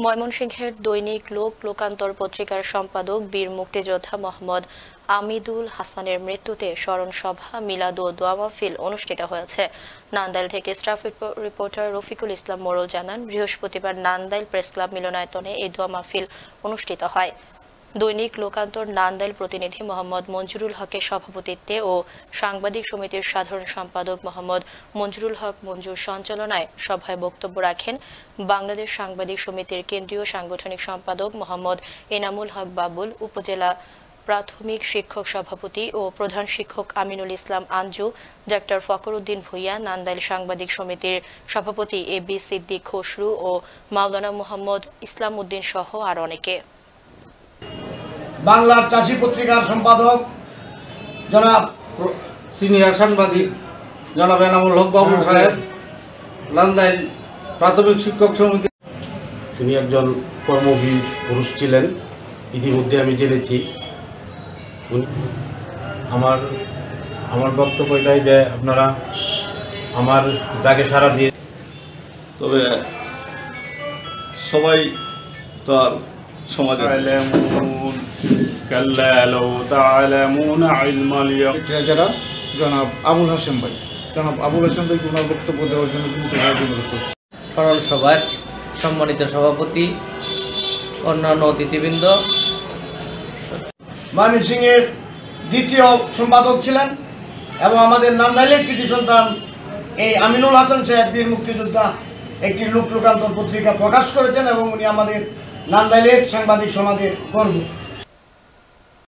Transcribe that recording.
ময়মনসিংহের দৈনিক লোক লোকান্তর পত্রিকার সম্পাদক, বীর মুক্তিযোদ্ধা মোহাম্মদ আমিদুল হাসানের মৃত্যুতে স্মরণ সভা মিলাদ ও দোয়া মাহফিল অনুষ্ঠিত হয়েছে। নান্দাইল থেকে স্টাফ রিপোর্টার রফিকুল ইসলাম মোরল জানান, বৃহস্পতিবার নান্দাইল প্রেস ক্লাব মিলনায়তনে এই দোয়া মাহফিল অনুষ্ঠিত হয়। দৈনিক লোকান্তর নান্দাইল প্রতিনিধি মোহাম্মদ মঞ্জুরুল হকের সভাপতিত্বে ও সাংবাদিক সমিতির সাধারণ সম্পাদক মোহাম্মদ মঞ্জুরুল হক মঞ্জুর সঞ্চালনায় সভায় বক্তব্য রাখেন বাংলাদেশ সাংবাদিক সমিতির কেন্দ্রীয় সাংগঠনিক সম্পাদক মোহাম্মদ এনামুল হক বাবুল, উপজেলা প্রাথমিক শিক্ষক সভাপতি ও প্রধান শিক্ষক আমিনুল ইসলাম আঞ্জু, ডাক্তার ফকরউদ্দিন ভুইয়া, নান্দাইল সাংবাদিক সমিতির সভাপতি এ বি সিদ্দিক খসরু ও মাওলানা মোহাম্মদ ইসলাম উদ্দিন সহ আর অনেকে। বাংলার চাষি পত্রিকার সম্পাদক জনাব সিনিয়র সাংবাদিক জনাব এনামুল হক বাবুল সাহেব লান্দাইল প্রাথমিক শিক্ষক সমিতি। তিনি একজন কর্মবীর পুরুষ ছিলেন ইতিমধ্যে আমি জেনেছি। আমার আমার বক্তব্য এটাই যে আপনারা আমার ডাকে সারা দিয়ে তবে সবাই তো আর সমাজে ট্রেজারার জনাব সম্মানিত সভাপতি অন্যান্য অতিথিবৃন্দ। মানি সিংয়ের দ্বিতীয় সম্পাদক ছিলেন এবং আমাদের নান্দাইলের কৃতি সন্তান এই আমিনুল হাসান সাহেব বীর মুক্তিযোদ্ধা একটি লোক লোকান্তর পত্রিকা প্রকাশ করেছেন এবং উনি আমাদের নান্দাইলের সাংবাদিক সমাজের গর্ব